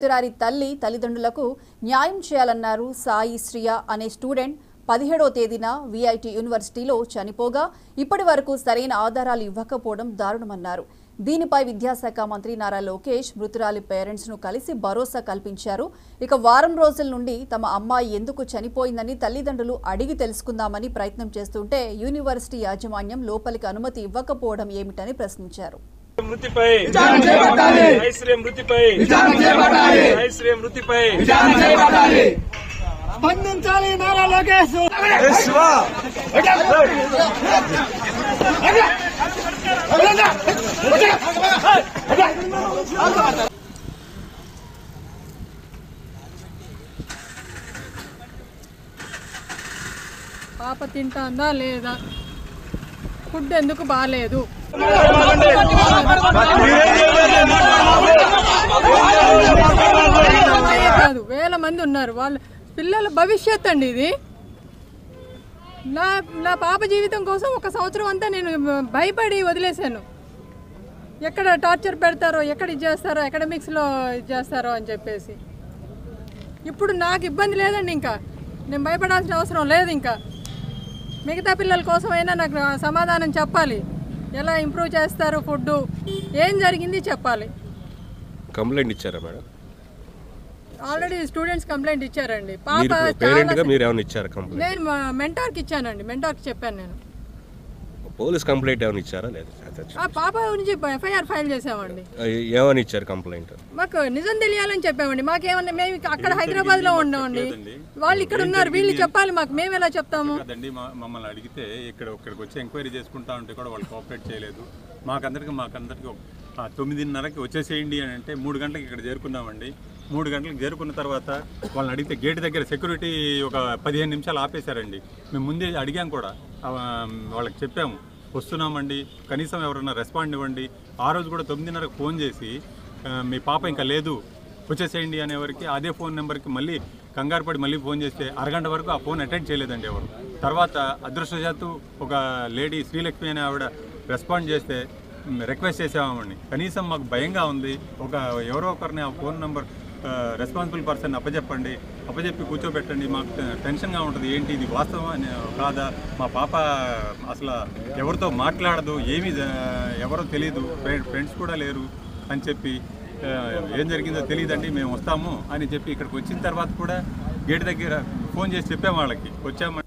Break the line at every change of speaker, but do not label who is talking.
మృతురారి తల్లి తల్లిదండ్రులకు న్యాయం చేయాలన్నారు సాయి శ్రియ అనే స్టూడెంట్. పదిహేడో తేదీన విఐటి యూనివర్సిటీలో చనిపోగా ఇప్పటి వరకు సరైన ఆధారాలు ఇవ్వకపోవడం దారుణమన్నారు. దీనిపై విద్యాశాఖ మంత్రి నారా లోకేష్ మృతురాలి పేరెంట్స్ను కలిసి భరోసా కల్పించారు. ఇక వారం రోజుల నుండి తమ అమ్మాయి ఎందుకు చనిపోయిందని తల్లిదండ్రులు అడిగి తెలుసుకుందామని ప్రయత్నం చేస్తుంటే యూనివర్సిటీ యాజమాన్యం లోపలికి అనుమతి ఇవ్వకపోవడం ఏమిటని ప్రశ్నించారు.
మృతిపై. ఐశ్వర్య మృతిపై. ఐశ్వర్య మృతిపై.
స్పందించాలి నారా లోకేష్.
పాప తింటాందా లేదా? ఫుడ్ ఎందుకు బాగాలేదు వేల మంది ఉన్నారు. వాళ్ళ పిల్లల భవిష్యత్ అండి ఇది. నా నా పాప జీవితం కోసం ఒక సంవత్సరం అంతా నేను భయపడి వదిలేశాను. ఎక్కడ టార్చర్ పెడతారో ఎక్కడ ఇది చేస్తారో ఎకడమిక్స్లో ఇది చేస్తారో అని చెప్పేసి. ఇప్పుడు నాకు ఇబ్బంది లేదండి ఇంకా. నేను భయపడాల్సిన అవసరం లేదు ఇంకా. మిగతా పిల్లల కోసమైనా నాకు సమాధానం చెప్పాలి. ఎలా ఇంప్రూవ్ చేస్తారు ఫుడ్ ఏం జరిగింది చెప్పాలి.
కంప్లైంట్ ఇచ్చారా మేడం?
ఆల్రెడీ స్టూడెంట్స్ కంప్లైంట్ ఇచ్చారండి. పాప
మీరు ఏమైనా ఇచ్చారా కంప్లైంట్?
నేను మెంటార్కి ఇచ్చానండి. మెంటార్కి చెప్పాను నేను.
పోలీస్ కంప్లైంట్ ఏమైనా ఇచ్చారా? లేదు.
ఆ పాప నుంచి ఎఫ్ఐఆర్ ఫైల్ చేసామండి.
ఏమని ఇచ్చారు కంప్లైంట్?
మాకు నిజం తెలియాలని చెప్పామండి. మాకేమన్నా మేము అక్కడ హైదరాబాద్లో ఉన్నామండి. వాళ్ళు ఇక్కడ ఉన్నారు వీళ్ళు చెప్పాలి మాకు. మేము ఎలా చెప్తాము?
కదండి మా- మమ్మల్ని అడిగితే ఇక్కడ ఇక్కడికి వచ్చి ఎంక్వైరీ చేసుకుంటా ఉంటే కూడా వాళ్ళు కోఆపరేట్ చేయలేదు. మాకందరికి మాకందరికి తొమ్మిదిన్నరకి వచ్చేసేయండి అని అంటే మూడు గంటలకు ఇక్కడ చేరుకున్నామండి. మూడు గంటలకు చేరుకున్న తర్వాత వాళ్ళని అడిగితే గేట్ దగ్గర సెక్యూరిటీ ఒక పదిహేను నిమిషాలు ఆపేశారండి. మేము ముందే అడిగాం కూడా. వాళ్ళకి చెప్పాము. వస్తున్నామండి. కనీసం ఎవరైనా రెస్పాండ్ ఇవ్వండి. ఆ రోజు కూడా తొమ్మిదిన్నరకు ఫోన్ చేసి మీ పాప ఇంకా లేదు వచ్చేసేయండి అనేవరకు అదే ఫోన్ నెంబర్కి మళ్ళీ కంగారు పడి మళ్ళీ ఫోన్ చేస్తే అరగంట వరకు ఆ ఫోన్ అటెండ్ చేయలేదండి ఎవరు. తర్వాత అదృష్టవశాత్తు ఒక లేడీ శ్రీలక్ష్మి అనే ఆవిడ రెస్పాండ్ చేస్తే రిక్వెస్ట్ చేసామండి కనీసం మాకు భయంగా ఉంది. ఒక ఎవరో ఒకరిని ఆ ఫోన్ నెంబర్ రెస్పాన్సిబుల్ పర్సన్ అప్పచెప్పండి అప్పచెప్పి కూర్చోబెట్టండి మాకు టెన్షన్గా ఉంటుంది. ఏంటి ఇది వాస్తవం కాదా? మా పాప అసలు ఎవరితో మాట్లాడదు ఏమీ ఎవరో తెలియదు ఫ్రెండ్స్ కూడా లేరు అని చెప్పి ఏం జరిగిందో తెలియదండి మేము వస్తాము అని చెప్పి ఇక్కడికి వచ్చిన తర్వాత కూడా గేట్ దగ్గర ఫోన్ చేసి చెప్పాము వాళ్ళకి. వచ్చాము